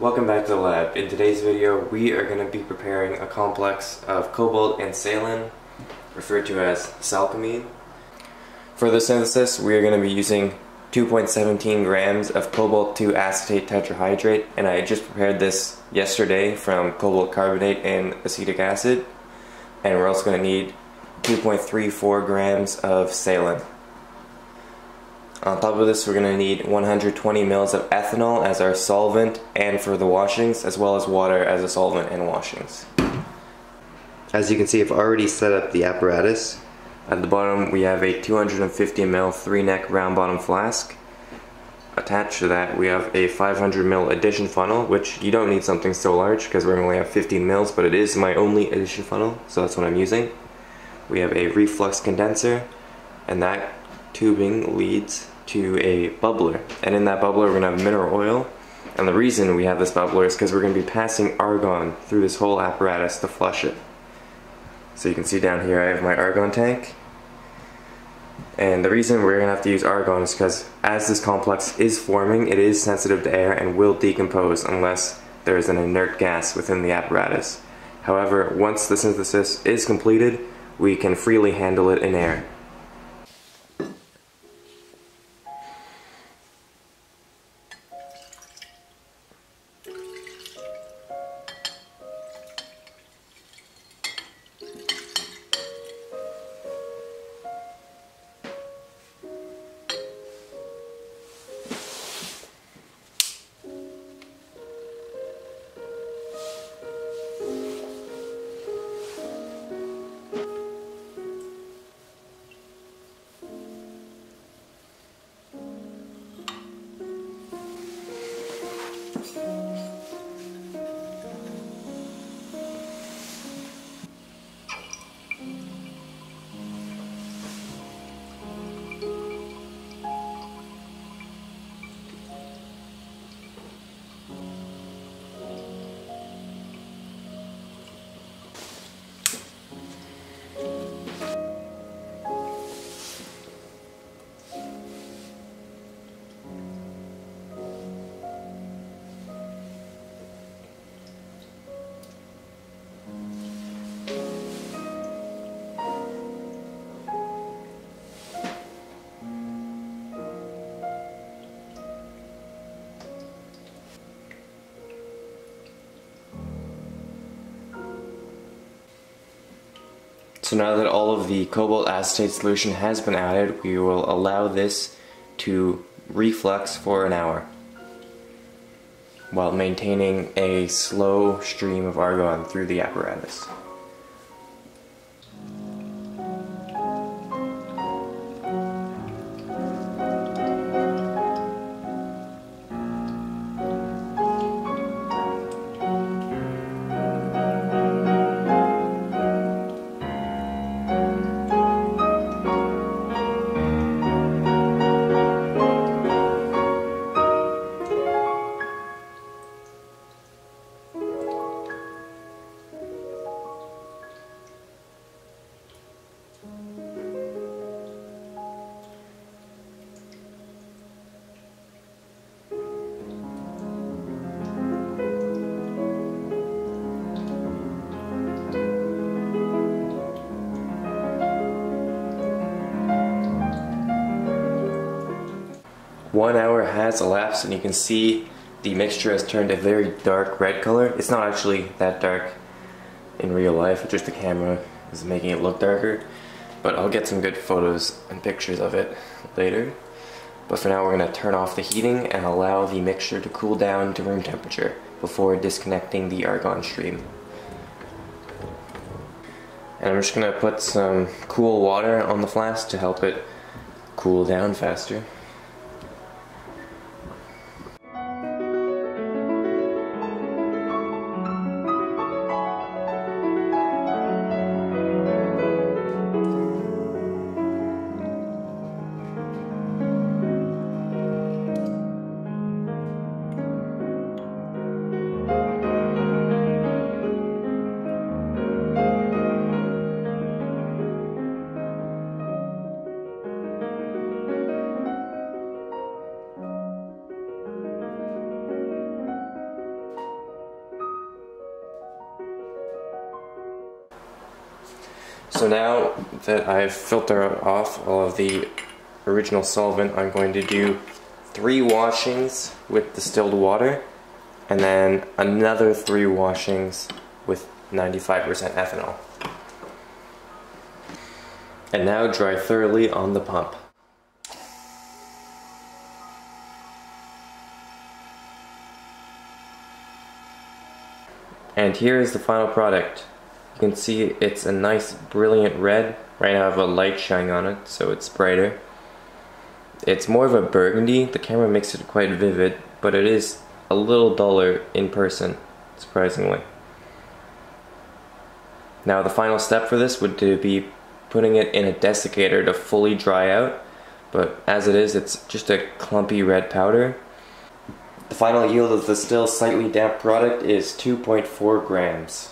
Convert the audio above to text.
Welcome back to the lab. In today's video, we are going to be preparing a complex of cobalt and salen, referred to as salcomine. For the synthesis, we are going to be using 2.17 grams of cobalt-2 acetate tetrahydrate, and I just prepared this yesterday from cobalt carbonate and acetic acid. And we're also going to need 2.34 grams of salen. On top of this, we're going to need 120 mils of ethanol as our solvent and for the washings, as well as water as a solvent and washings. As you can see, I've already set up the apparatus. At the bottom, we have a 250 ml three-neck round bottom flask. Attached to that, we have a 500 ml addition funnel, which you don't need something so large because we only have 15 mils, but it is my only addition funnel, so that's what I'm using. We have a reflux condenser, and that tubing leads to a bubbler. And in that bubbler, we're gonna have mineral oil. And the reason we have this bubbler is because we're gonna be passing argon through this whole apparatus to flush it. So you can see down here, I have my argon tank. And the reason we're gonna have to use argon is because as this complex is forming, it is sensitive to air and will decompose unless there is an inert gas within the apparatus. However, once the synthesis is completed, we can freely handle it in air. So now that all of the cobalt acetate solution has been added, we will allow this to reflux for an hour while maintaining a slow stream of argon through the apparatus. One hour has elapsed and you can see the mixture has turned a very dark red color. It's not actually that dark in real life, just the camera is making it look darker. But I'll get some good photos and pictures of it later. But for now we're going to turn off the heating and allow the mixture to cool down to room temperature before disconnecting the argon stream. And I'm just going to put some cool water on the flask to help it cool down faster. So now that I've filtered off all of the original solvent, I'm going to do three washings with distilled water and then another three washings with 95% ethanol. And now dry thoroughly on the pump. And here is the final product. You can see it's a nice brilliant red. Right now I have a light shining on it, so it's brighter. It's more of a burgundy. The camera makes it quite vivid, but it is a little duller in person, surprisingly. Now the final step for this would be putting it in a desiccator to fully dry out, but as it is, it's just a clumpy red powder. The final yield of the still slightly damp product is 2.4 grams.